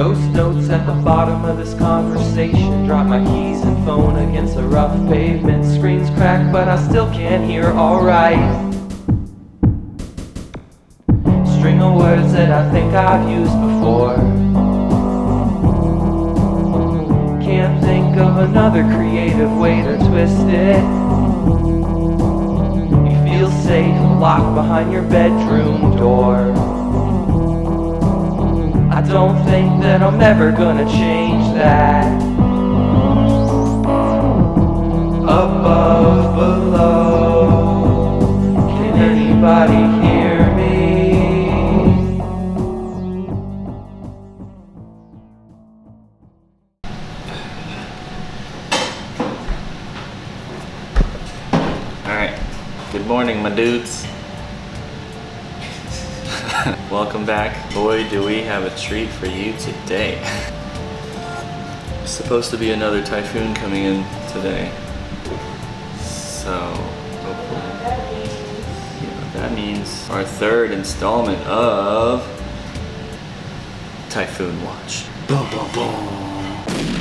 Ghost notes at the bottom of this conversation. Drop my keys and phone against the rough pavement. Screens crack, but I still can't hear alright. String of words that I think I've used before. Can't think of another creative way to twist it. You feel safe, locked behind your bedroom door. I don't think that I'm ever gonna change that. Above, below, can anybody hear me? Alright, good morning, my dudes. Welcome back. Boy, do we have a treat for you today. Supposed to be another typhoon coming in today. So, hopefully. What that means? Our third installment of Typhoon Watch. Boom, boom, boom.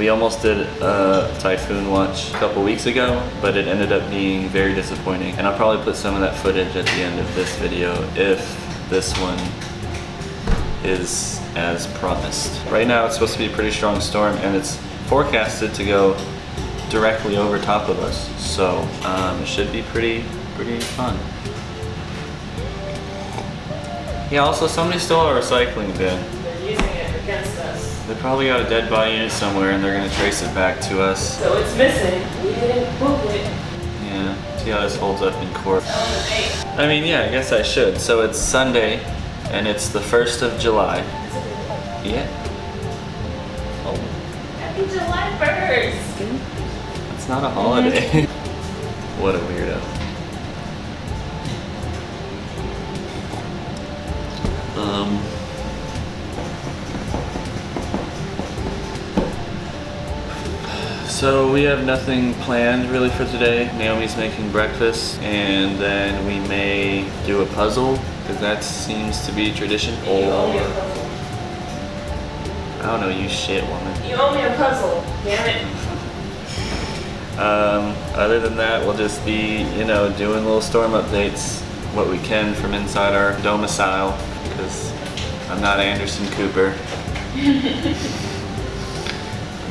We almost did a Typhoon Watch a couple weeks ago, but it ended up being very disappointing. And I'll probably put some of that footage at the end of this video if this one is as promised. Right now it's supposed to be a pretty strong storm and it's forecasted to go directly over top of us. So um, it should be pretty, pretty fun. Yeah, also somebody stole our recycling bin. They're using it against us. They probably got a dead body in it somewhere and they're gonna trace it back to us. So it's missing. We didn't book it. Yeah, see how this holds up in court. On the date. I mean, yeah, I guess I should. So it's Sunday and it's the 1st of July. Yeah. Oh, Happy July 1st. it's not a holiday. what a weirdo. So we have nothing planned really for today. Naomi's making breakfast and then we may do a puzzle because that seems to be tradition. You owe me a Or, puzzle. I don't know, you shit woman. You owe me a puzzle. Damn it. Um, other than that, we'll just be, you know, doing little storm updates, what we can from inside our domicile, because I'm not Anderson Cooper.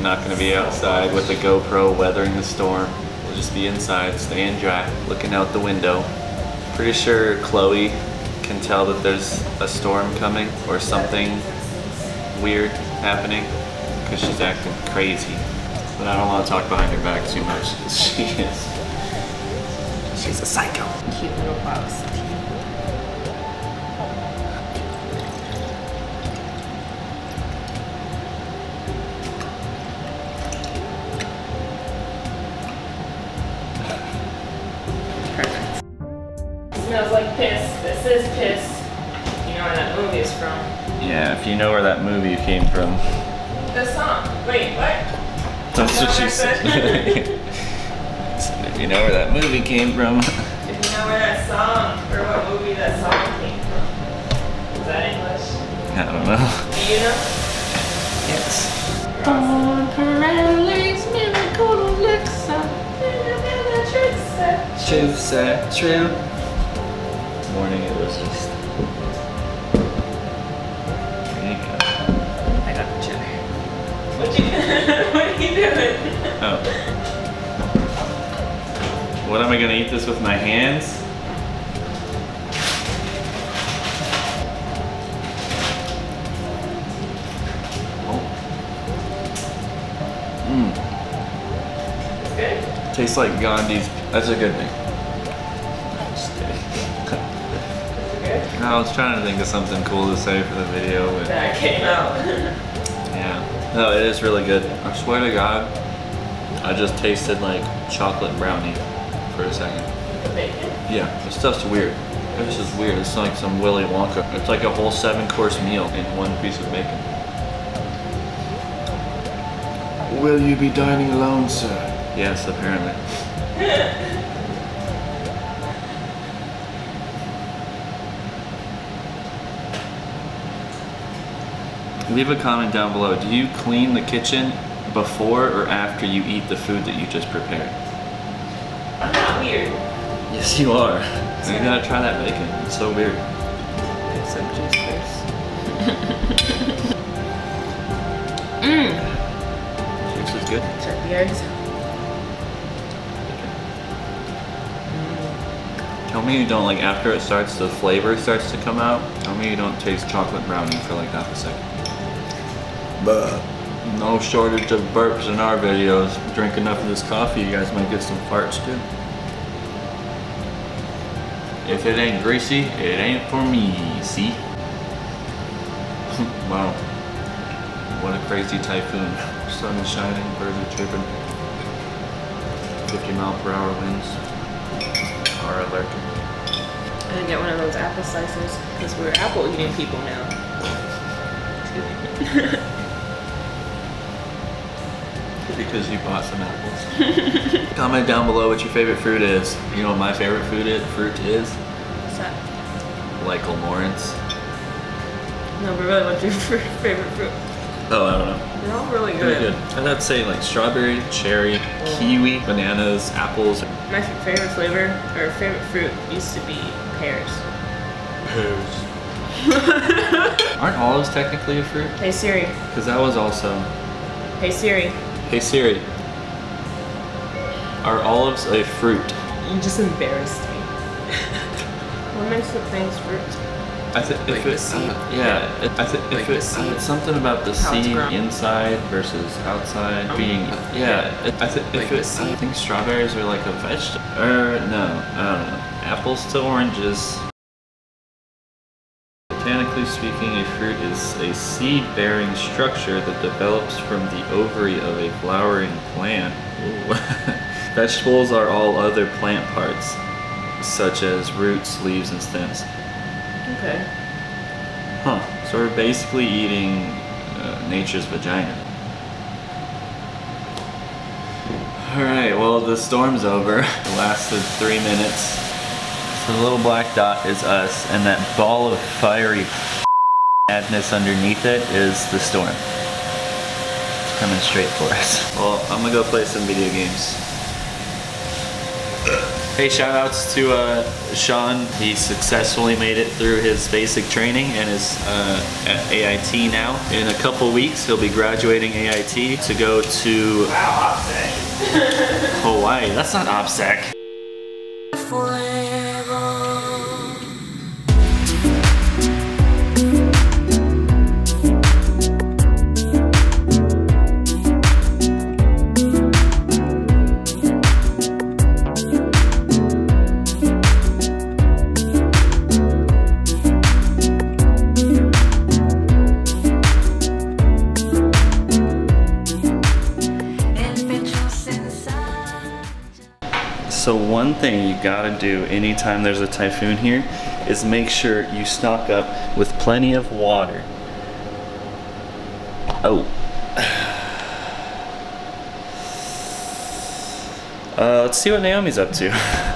Not going to be outside with a GoPro weathering the storm. We'll just be inside, staying dry, looking out the window. Pretty sure Chloe can tell that there's a storm coming or something weird happening because she's acting crazy. But I don't want to talk behind her back too much 'cause she is. She's a psycho. Cute little box. Is piss. You know where that movie is from. Yeah, if you know where that movie came from. The song. Wait, what? That's what she said. If you know where that movie came from. If you know where that song, or what movie that song came from. Is that English? I don't know. Do you know? Yes. On Pirelli's miracle elixir. True, sir, true. Morning, it was just. There you go. I got the chair. What you what are you doing? Oh. What am I gonna eat this with my hands? Mmm, It's good? tastes like Gandhi's. That's a good thing. I was trying to think of something cool to say for the video, but That came out. yeah. No, it is really good. I swear to God, I just tasted like chocolate brownie for a second. Bacon? Yeah, this stuff's weird. This is weird. It's like some Willy Wonka. It's like a whole seven course meal in one piece of bacon. Will you be dining alone, sir? Yes, apparently. Leave a comment down below. Do you clean the kitchen before or after you eat the food that you just prepared? I'm not weird. Yes, you are. You gotta try that bacon. It's so weird. Take some juice first. Mmm. Juice is good. Check the eggs. Tell me you don't like after it starts, the flavor starts to come out. Tell me you don't taste chocolate brownie for like half a second. But no shortage of burps in our videos. Drink enough of this coffee, you guys might get some farts too. If it ain't greasy, it ain't for me, see? wow. What a crazy typhoon. Sun is shining, birds are chirping. 50 mile per hour winds are alert. I didn't get one of those apple slices because we're apple eating people now. Because you bought some apples. Comment down below what your favorite fruit is. You know what my favorite fruit is? Fruit is What's that? Lycle Lawrence. No, but really, what's your favorite fruit? Oh, I don't know. They're all really Very good. good. I'd say like strawberry, cherry, oh. kiwi, bananas, apples. My favorite flavor or favorite fruit used to be pears. Pears. Aren't olives technically a fruit? Hey Siri. Because that was also. Hey Siri. Hey Siri. Are olives a fruit? You just embarrassed me. what makes the things fruit? I think Like if the it, seed? uh, yeah, it- I think Like if the it, seed. it's something about the How seed inside versus outside Um, being, yeah, it, I think Like if the it, I think strawberries are like a vegetable. Or no, I don't know. Apples to oranges. Botanically speaking, a fruit is a seed-bearing structure that develops from the ovary of a flowering plant. Vegetables are all other plant parts, such as roots, leaves, and stems. Okay. Huh. So we're basically eating uh, nature's vagina. Alright, well, the storm's over. It lasted three minutes. So the little black dot is us, and that ball of fiery madness underneath it is the storm. It's coming straight for us. Well, I'm gonna go play some video games. Hey, shout outs to uh, Sean. He successfully made it through his basic training and is uh, at AIT now. In a couple weeks, he'll be graduating AIT to go to Hawaii. That's not OPSEC. thing you gotta do anytime there's a typhoon here is make sure you stock up with plenty of water. Oh. Uh, let's see what Naomi's up to.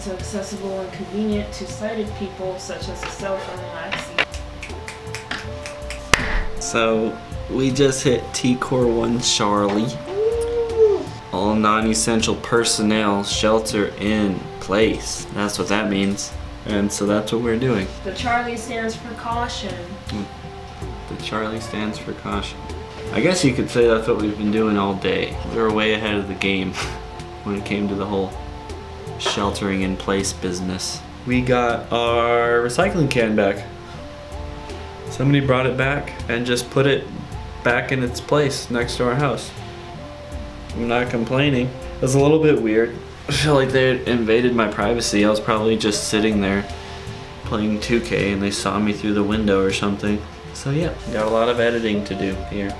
so accessible and convenient to sighted people, such as a cell phone, lacks the So we just hit T Core 1 Charlie. All non essential personnel shelter in place. That's what that means. And so that's what we're doing. The Charlie stands for caution. The Charlie stands for caution. I guess you could say that's what we've been doing all day. We were way ahead of the game when it came to the whole sheltering in place business. We got our recycling can back. Somebody brought it back and just put it back in its place next to our house. I'm not complaining. It was a little bit weird. I feel like they invaded my privacy. I was probably just sitting there playing 2K and they saw me through the window or something. So yeah, got a lot of editing to do here.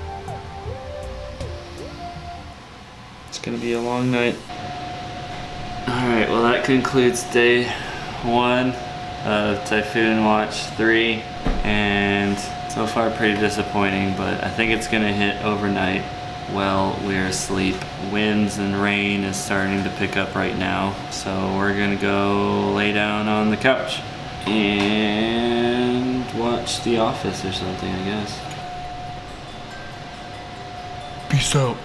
It's gonna be a long night. Alright, well that concludes day one of Typhoon Watch 3 and so far pretty disappointing but I think it's gonna hit overnight while we're asleep. Winds and rain is starting to pick up right now so we're gonna go lay down on the couch and watch The Office or something I guess. Peace out.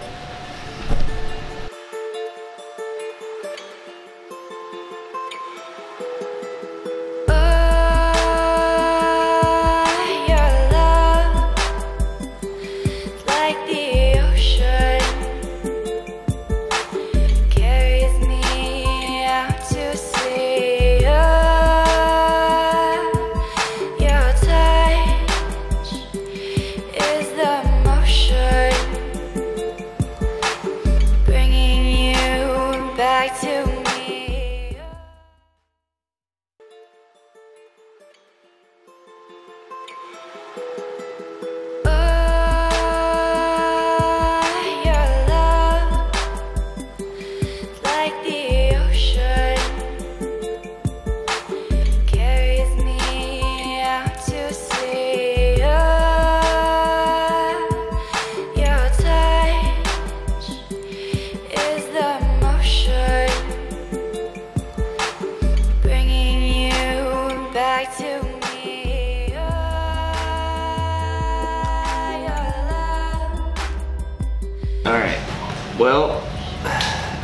Well,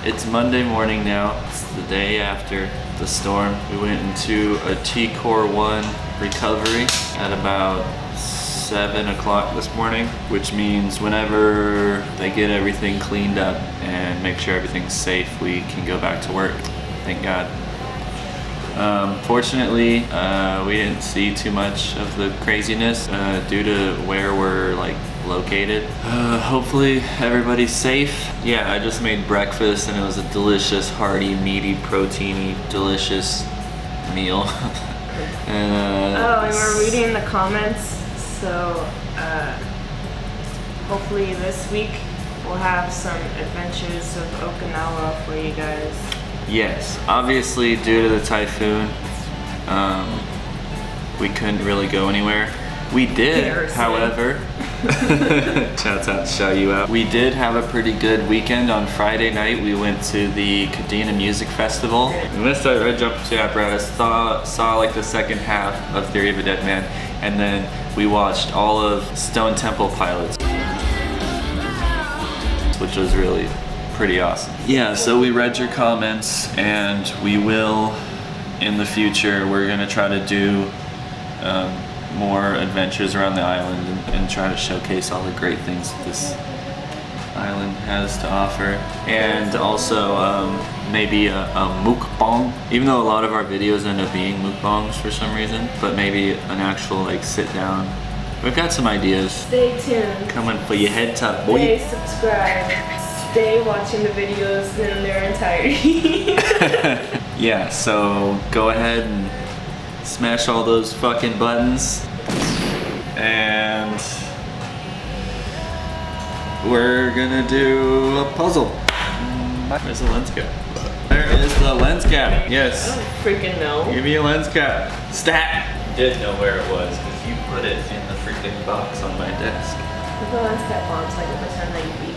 it's Monday morning now. It's the day after the storm. We went into a T-Core 1 recovery at about 7 o'clock this morning, which means whenever they get everything cleaned up and make sure everything's safe, we can go back to work. Thank God. Um, fortunately, uh, we didn't see too much of the craziness uh, due to where we're like located. Uh, hopefully everybody's safe. Yeah, I just made breakfast and it was a delicious, hearty, meaty, proteiny, delicious meal. and, uh, Oh, and we're reading the comments, so uh, hopefully this week we'll have some adventures of Okinawa for you guys. Yes, obviously due to the typhoon, um, we couldn't really go anywhere. We did, however. Shouts out, shout you out. We did have a pretty good weekend on Friday night. We went to the Kadena Music Festival. We missed our Red Jump to Apparatus, saw, saw like the second half of Theory of a Deadman, and then we watched all of Stone Temple Pilots which was really pretty awesome. Yeah, so we read your comments and we will, in the future, we're gonna try to do um, more adventures around the island and, and try to showcase all the great things that this island has to offer. And also um, maybe a, a mukbang, even though a lot of our videos end up being mukbangs for some reason, but maybe an actual like sit down. We've got some ideas Stay tuned. coming for your head top, boy. Stay subscribed. Stay watching the videos in their entirety. yeah, so go ahead and smash all those fucking buttons. And we're gonna do a puzzle. Where's the lens cap? There is the lens cap. I Yes. don't freaking know. Give me a lens cap. Stat! Did know where it was because you put it in the freaking box on my desk. Put the lens cap on so I can pretend that you beat